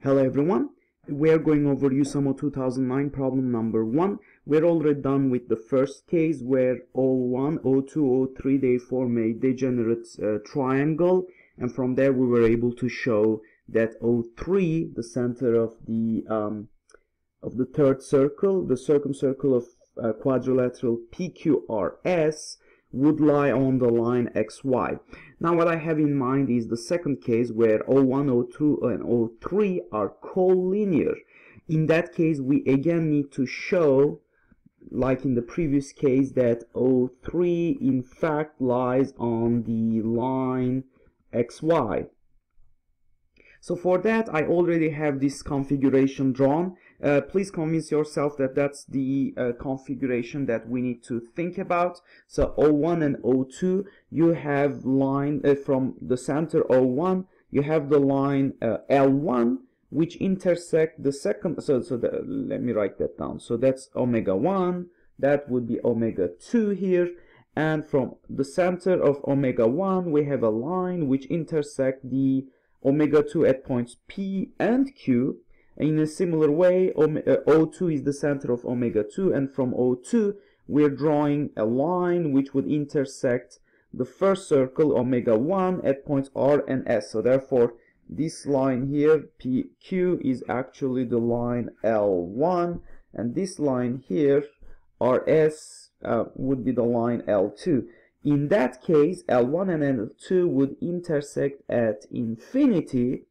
Hello everyone. We're going over USAMO 2009 problem number 1. We're already done with the first case where O1, O2, O3 they form a degenerate uh, triangle and from there we were able to show that O3, the center of the um, of the third circle, the circumcircle of uh, quadrilateral PQRS would lie on the line xy. Now what I have in mind is the second case where O1, O2 and O3 are collinear. In that case we again need to show like in the previous case that O3 in fact lies on the line xy. So for that I already have this configuration drawn uh, please convince yourself that that's the uh, configuration that we need to think about. So O1 and O2, you have line uh, from the center O1, you have the line uh, L1, which intersect the second, so, so the, let me write that down. So that's omega 1, that would be omega 2 here, and from the center of omega 1, we have a line which intersect the omega 2 at points P and Q, in a similar way, O2 uh, is the center of omega 2, and from O2, we're drawing a line which would intersect the first circle, omega 1, at points R and S. So therefore, this line here, PQ, is actually the line L1, and this line here, RS, uh, would be the line L2. In that case, L1 and L2 would intersect at infinity,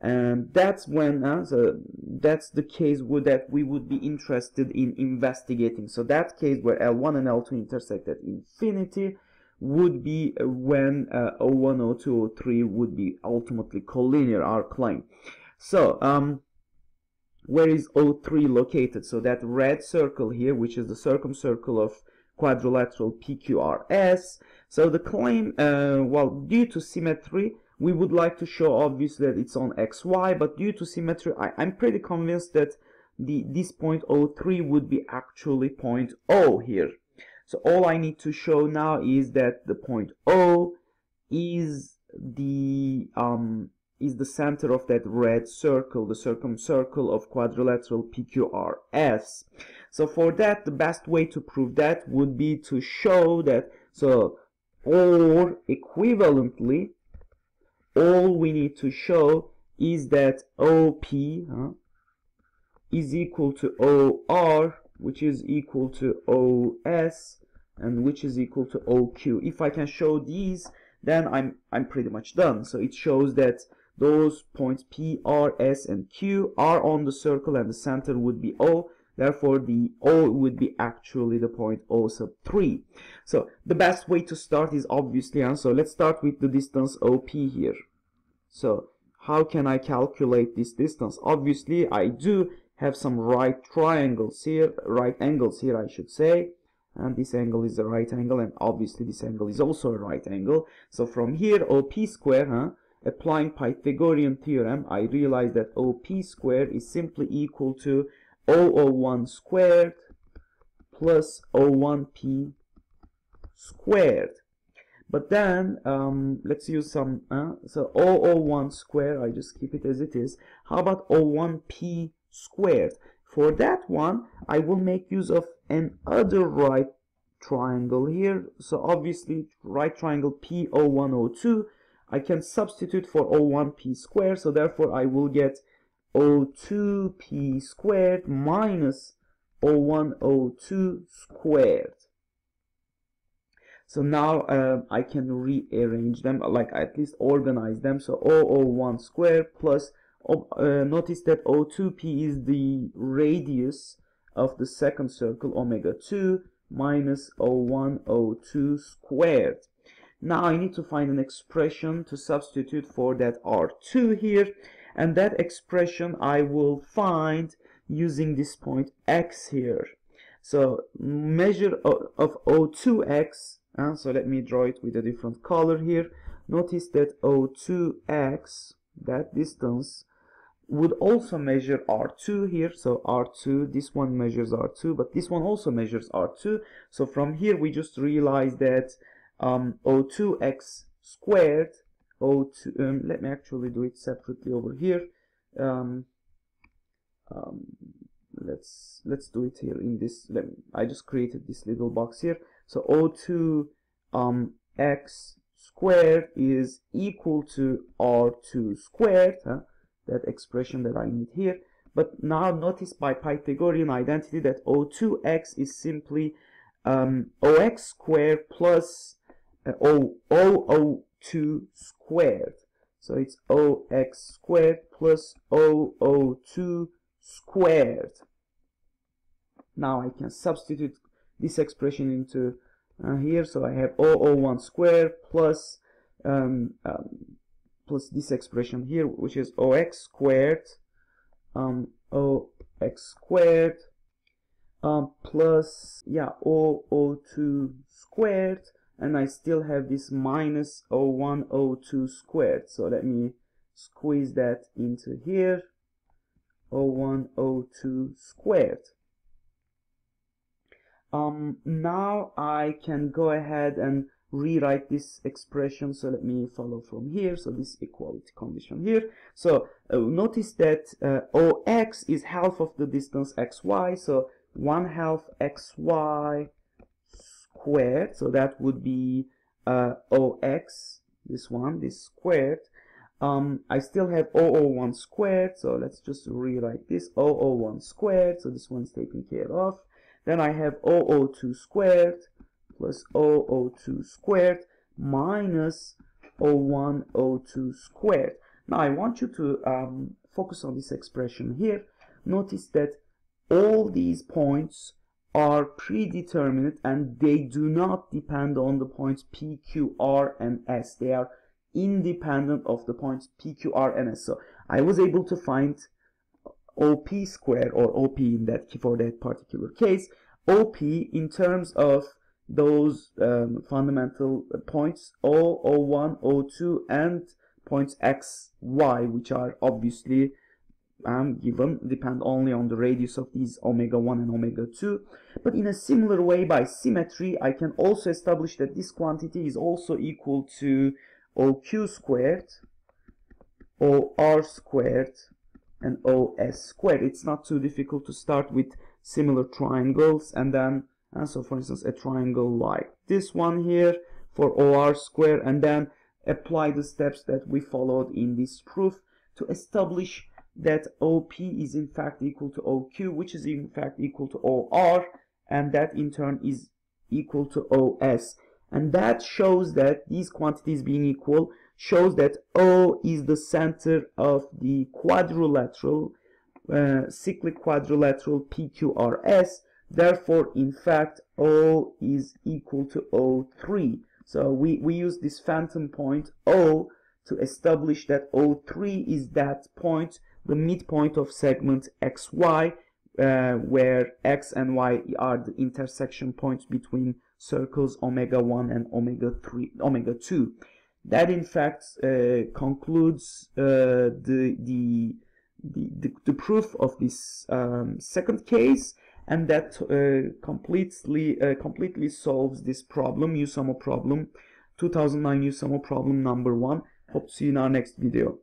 and that's when uh, so that's the case would, that we would be interested in investigating. So that case where L1 and L2 intersect at infinity would be when uh, O1, O2, O3 would be ultimately collinear our claim so um, where is O3 located? So that red circle here which is the circumcircle of quadrilateral PQRS so the claim uh, well due to symmetry we would like to show obviously that it's on xy but due to symmetry I, am pretty convinced that the this point O3 would be actually point O here so all I need to show now is that the point O is the um, is the center of that red circle, the circumcircle of quadrilateral PQRS. So for that, the best way to prove that would be to show that, so, or equivalently, all we need to show is that OP huh, is equal to OR, which is equal to OS, and which is equal to OQ. If I can show these, then I'm, I'm pretty much done. So it shows that those points P, R, S, and Q are on the circle and the center would be O. Therefore, the O would be actually the point O sub 3. So the best way to start is obviously, and so let's start with the distance OP here. So how can I calculate this distance? Obviously, I do have some right triangles here, right angles here, I should say. And this angle is a right angle, and obviously this angle is also a right angle. So from here, OP square, huh? Applying Pythagorean theorem, I realize that OP squared is simply equal to O01 squared plus O1P squared. But then, um, let's use some, uh, so O01 square I just keep it as it is. How about O1P squared? For that one, I will make use of another right triangle here. So obviously, right triangle PO102, I can substitute for O1P squared. So therefore, I will get O2p squared minus O1O2 squared. So now uh, I can rearrange them, like at least organize them. So O01 squared plus, uh, notice that O2p is the radius of the second circle, omega 2 minus O1 O2 squared. Now I need to find an expression to substitute for that R2 here and that expression I will find using this point x here so measure of O2x uh, so let me draw it with a different color here. Notice that O2x that distance would also measure R2 here. So R2 this one measures R2 but this one also measures R2 so from here we just realize that um, O2x squared O2, um, let me actually do it separately over here. um, um, let's let's do it here in this let me, I just created this little box here so O2 um, x squared is equal to R2 squared huh? that expression that I need here. But now notice by Pythagorean identity that O2x is simply um, OX squared plus uh, o, OO2 squared. So it's OX squared plus OO2 squared. Now I can substitute this expression into uh, here. So I have 001 squared plus um, um, plus this expression here which is ox squared um, ox squared um, plus yeah 002 squared and I still have this minus 0102 squared. So let me squeeze that into here 0102 squared um, now I can go ahead and rewrite this expression. So let me follow from here. So this equality condition here. So uh, notice that uh, ox is half of the distance xy so 1 half xy squared. So that would be uh, ox this one this squared. Um, I still have 001 squared. So let's just rewrite this OO 001 squared. So this one's taken care of then I have 002 squared plus 002 squared minus 0102 squared. Now I want you to um, focus on this expression here. Notice that all these points are predetermined and they do not depend on the points P, Q, R, and S. They are independent of the points P, Q, R, and S. So I was able to find OP squared or OP in that for that particular case. OP in terms of those um, fundamental points O, O1, O2 and points X, Y which are obviously um, given depend only on the radius of these omega 1 and omega 2 but in a similar way by symmetry I can also establish that this quantity is also equal to OQ squared OR squared and OS squared. It's not too difficult to start with similar triangles and then, and uh, so for instance, a triangle like this one here for OR squared and then apply the steps that we followed in this proof to establish that OP is in fact equal to OQ, which is in fact equal to OR, and that in turn is equal to OS. And that shows that these quantities being equal shows that O is the center of the quadrilateral, uh, cyclic quadrilateral PQRS. Therefore, in fact, O is equal to O3. So we, we use this phantom point O to establish that O3 is that point, the midpoint of segment XY, uh, where X and Y are the intersection points between circles omega 1 and omega 3 omega 2 that in fact uh, concludes uh, the, the, the, the, proof of this um, second case and that uh, completely uh, completely solves this problem USAMO problem 2009 USAMO problem number one. Hope to see you in our next video